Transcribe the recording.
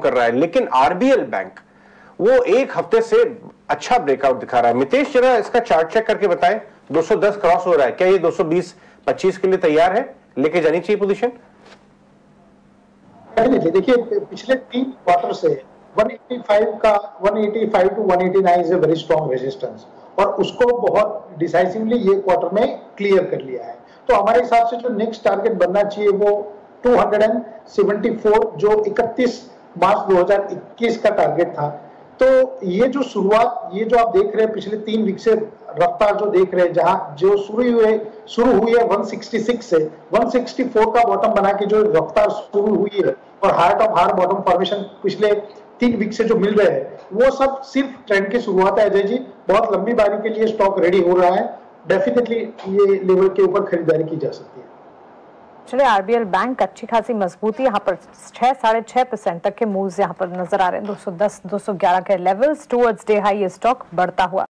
कर रहा है, लेकिन आरबीएल बैंक वो एक हफ़्ते से अच्छा ब्रेकआउट दिखा रहा है। मितेश, जरा इसका चार्ट चेक करके बताएँ। 210 क्रॉस हो रहा है। क्या ये 220 25 के लिए तैयार है? लेके जानी चाहिए पोजीशन देखिए पिछले तीन क्वार्टर से 185 का 185 to 189 is a very strong resistance और उसको बहुत डिसाइसिवली ये क्वार्टर में क्लियर कर लिया है। तो हमारे हिसाब से जो नेक्स्ट टारगेट बनना चाहिए वो 274 जो 31 मार्च 2021 का टारगेट था। तो ये जो शुरुआत, ये जो आप देख रहे हैं, पिछले तीन वीक से रफ्तार जो देख रहे हैं, जहाँ जो शुरू हुए, शुरू हुई है 166 से 164 का बॉटम बना के जो रफ्तार शुरू हुई है और heart of heart bottom formation पिछले तीन वीक से जो मिल रहे हैं, वो सब सिर्फ़ ट्रेंड की शुरुआत है, अजय जी। बहुत लंबी बारी के लिए स्टॉक रेडी हो रहा है। डेफिनेटली ये लेवल के ऊपर खरीदारी की जा सकती है। चलिए आरबीएल बैंक अच्छी खासी मजबूती, यहाँ पर छह, साढ़े छह परसेंट तक के मूव्स यहाँ पर नज़र आ रहे हैं। 210 211 के levels towards day high stock बढ़ता हुआ।